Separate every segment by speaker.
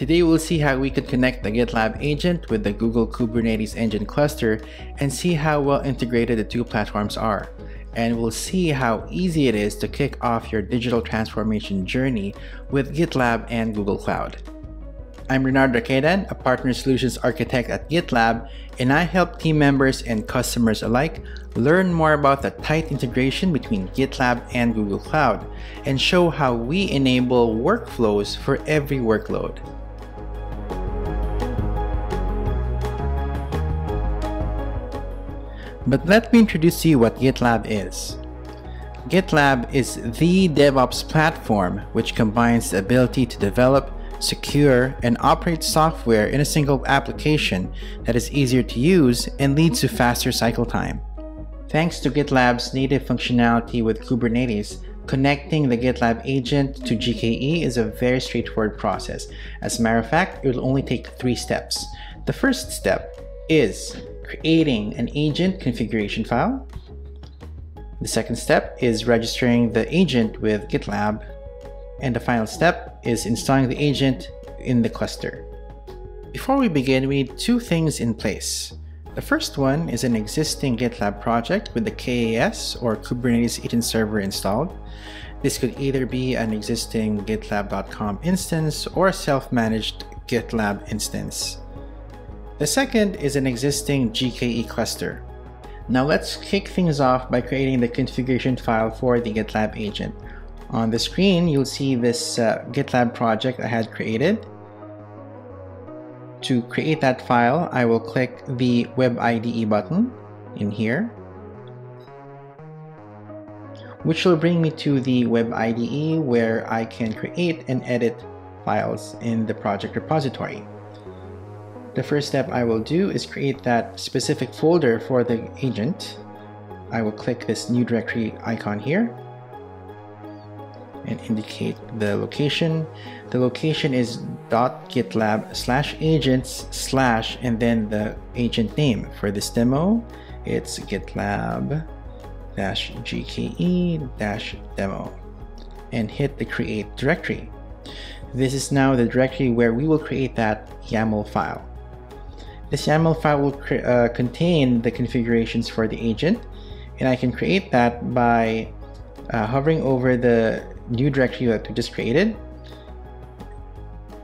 Speaker 1: Today we'll see how we could connect the GitLab agent with the Google Kubernetes Engine cluster and see how well integrated the two platforms are. And we'll see how easy it is to kick off your digital transformation journey with GitLab and Google Cloud. I'm Regnard Raquedan, a Partner Solutions Architect at GitLab, and I help team members and customers alike learn more about the tight integration between GitLab and Google Cloud, and show how we enable workflows for every workload. But let me introduce to you what GitLab is. GitLab is the DevOps platform which combines the ability to develop, secure, and operate software in a single application that is easier to use and leads to faster cycle time. Thanks to GitLab's native functionality with Kubernetes, connecting the GitLab agent to GKE is a very straightforward process. As a matter of fact, it will only take three steps. The first step is creating an agent configuration file. The second step is registering the agent with GitLab and the final step is installing the agent in the cluster. Before we begin, we need two things in place. The first one is an existing GitLab project with the KAS or Kubernetes Agent Server installed. This could either be an existing gitlab.com instance or a self-managed GitLab instance. The second is an existing GKE cluster. Now let's kick things off by creating the configuration file for the GitLab agent. On the screen, you'll see this uh, GitLab project I had created. To create that file, I will click the Web IDE button in here, which will bring me to the Web IDE where I can create and edit files in the project repository. The first step I will do is create that specific folder for the agent. I will click this new directory icon here and indicate the location. The location is .gitlab slash agents slash and then the agent name. For this demo, it's gitlab dash gke dash demo and hit the create directory. This is now the directory where we will create that YAML file. This YAML file will uh, contain the configurations for the agent and I can create that by uh, hovering over the new directory that we just created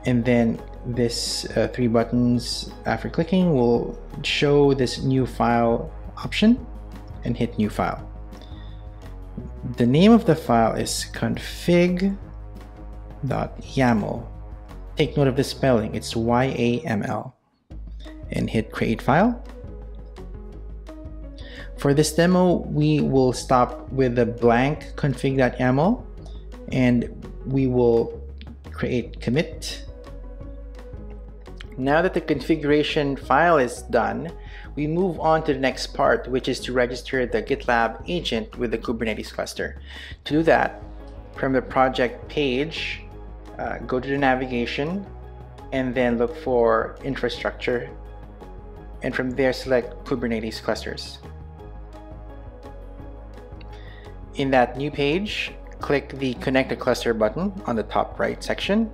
Speaker 1: and then this uh, three buttons after clicking will show this new file option and hit new file. The name of the file is config.yaml. Take note of the spelling, it's Y-A-M-L and hit create file. For this demo, we will stop with a blank config.yaml and we will create commit. Now that the configuration file is done, we move on to the next part, which is to register the GitLab agent with the Kubernetes cluster. To do that, from the project page, uh, go to the navigation and then look for infrastructure. And from there, select Kubernetes clusters. In that new page, click the Connect a Cluster button on the top right section.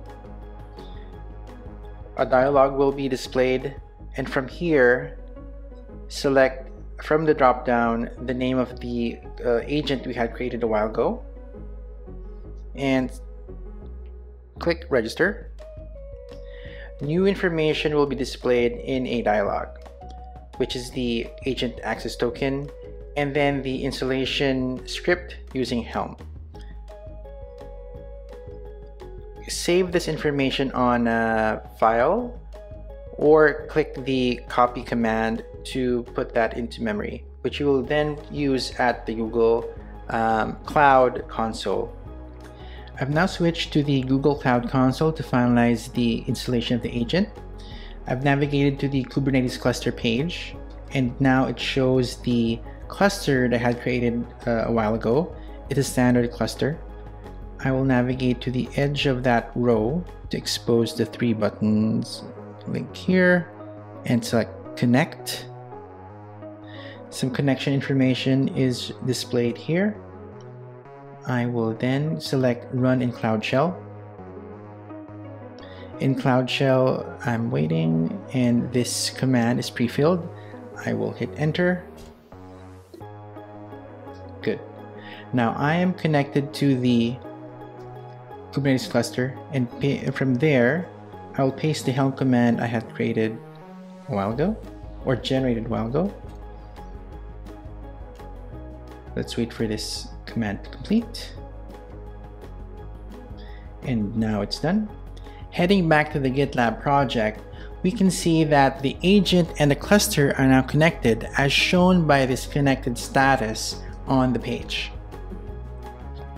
Speaker 1: A dialog will be displayed and from here select from the drop down the name of the uh, agent we had created a while ago and click register. New information will be displayed in a dialog which is the agent access token and then the installation script using Helm. save this information on a file or click the copy command to put that into memory, which you will then use at the Google um, Cloud Console. I've now switched to the Google Cloud Console to finalize the installation of the agent. I've navigated to the Kubernetes cluster page, and now it shows the cluster that I had created uh, a while ago. It's a standard cluster. I will navigate to the edge of that row to expose the three buttons. Link here and select connect. Some connection information is displayed here. I will then select run in Cloud Shell. In Cloud Shell, I'm waiting and this command is pre-filled. I will hit enter. Good. Now I am connected to the Kubernetes cluster and from there I will paste the helm command I had created a while ago or generated a while ago. Let's wait for this command to complete. And now it's done. Heading back to the GitLab project, we can see that the agent and the cluster are now connected as shown by this connected status on the page.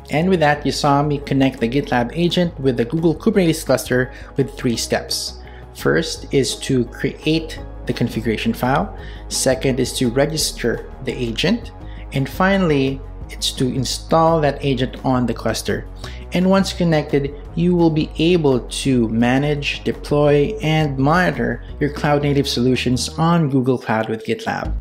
Speaker 1: And with that, you saw me connect the GitLab agent with the Google Kubernetes cluster with three steps. First is to create the configuration file. Second is to register the agent. And finally, it's to install that agent on the cluster. And once connected, you will be able to manage, deploy, and monitor your cloud native solutions on Google Cloud with GitLab.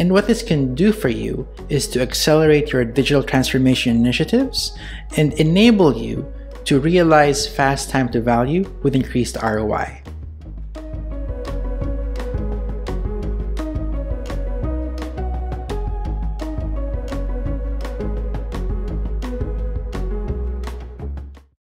Speaker 1: And what this can do for you is to accelerate your digital transformation initiatives and enable you to realize fast time to value with increased ROI.